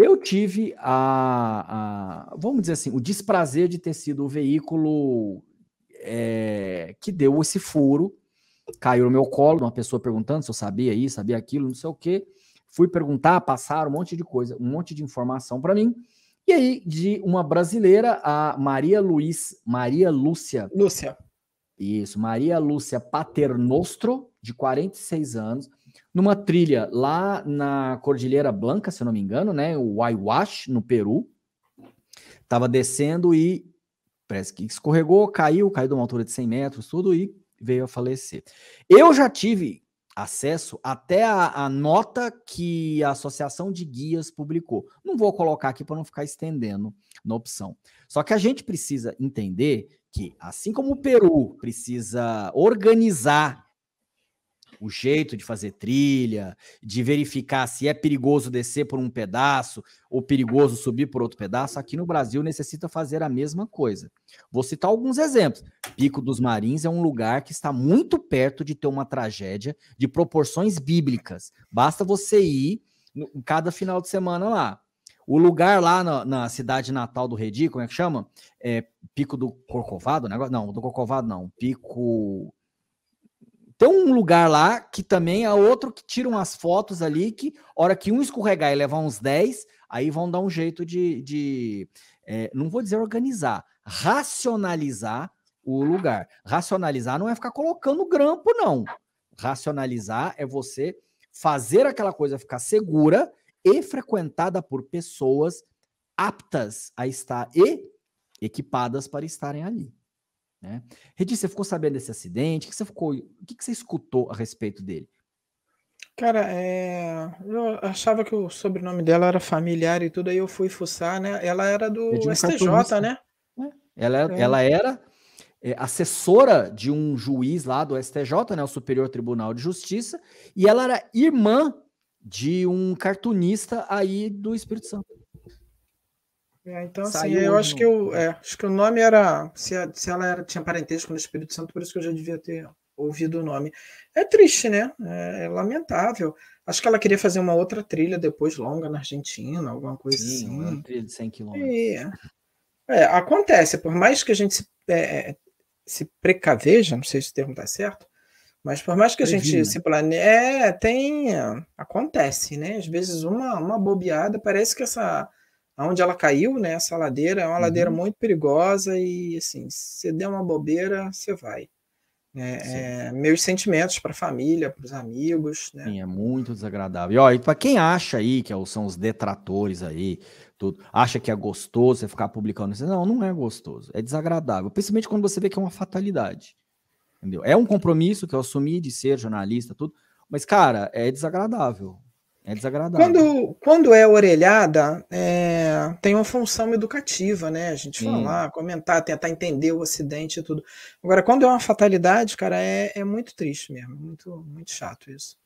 Eu tive a, a, vamos dizer assim, o desprazer de ter sido o veículo é, que deu esse furo. Caiu no meu colo, uma pessoa perguntando se eu sabia isso, sabia aquilo, não sei o quê. Fui perguntar, passaram um monte de coisa, um monte de informação para mim. E aí, de uma brasileira, a Maria Luiz, Maria Lúcia. Lúcia. Isso, Maria Lúcia Paternostro, de 46 anos, numa trilha lá na Cordilheira Blanca, se eu não me engano, né? O Huayhuash, no Peru. Tava descendo e parece que escorregou, caiu, caiu de uma altura de 100 metros, tudo, e veio a falecer. Eu já tive acesso até a, a, nota que a Associação de Guias publicou. Não vou colocar aqui para não ficar estendendo na opção. Só que a gente precisa entender que, assim como o Peru precisa organizar o jeito de fazer trilha, de verificar se é perigoso descer por um pedaço ou perigoso subir por outro pedaço, aqui no Brasil necessita fazer a mesma coisa. Vou citar alguns exemplos. Pico dos Marins é um lugar que está muito perto de ter uma tragédia de proporções bíblicas. Basta você ir no, cada final de semana lá. O lugar lá na, na, cidade natal do Redi, como é que chama? É Pico do Corcovado? Negócio? Não, do Corcovado não. Pico tem um lugar lá que também é outro que tira umas fotos ali que, hora que um escorregar e levar uns 10, aí vão dar um jeito de, de é, não vou dizer organizar, racionalizar o lugar. Racionalizar não é ficar colocando grampo, não. Racionalizar é você fazer aquela coisa ficar segura e frequentada por pessoas aptas a estar e equipadas para estarem ali. Né? Redi, você ficou sabendo desse acidente? O que você, ficou, o que você escutou a respeito dele? Cara, é... eu achava que o sobrenome dela era familiar e tudo, aí eu fui fuçar, né? Ela era do é STJ, né? É. Ela, é. ela era é, assessora de um juiz lá do STJ, né? O Superior Tribunal de Justiça, e ela era irmã de um cartunista aí do Espírito Santo. É, então, assim, eu acho que, eu, é, acho que o nome era. Se, se ela era, tinha parentesco no Espírito Santo, por isso que eu já devia ter ouvido o nome. É triste, né? É, é lamentável. Acho que ela queria fazer uma outra trilha depois longa na Argentina, alguma coisa Sim, assim. Uma trilha de 100 quilômetros. É, é, acontece, por mais que a gente se, é, se precaveja, não sei se o termo está certo, mas por mais que a gente se planeje, é, tem. Acontece, né? Às vezes uma, uma bobeada, parece que essa onde ela caiu, né? Essa ladeira é uma uhum. ladeira muito perigosa e assim, se der uma bobeira, você vai. É, é, meus sentimentos para a família, para os amigos. Né? Sim, é muito desagradável. E, ó, e para quem acha aí, que é são os detratores aí, tudo, acha que é gostoso você ficar publicando isso, não, não é gostoso, é desagradável, principalmente quando você vê que é uma fatalidade. Entendeu? É um compromisso que eu assumi de ser jornalista, tudo, mas, cara, é desagradável. É desagradável. Quando, quando é orelhada, é, tem uma função educativa, né? A gente Sim. falar, comentar, tentar entender o acidente e tudo. Agora, quando é uma fatalidade, cara, é, é muito triste mesmo. Muito, muito chato isso.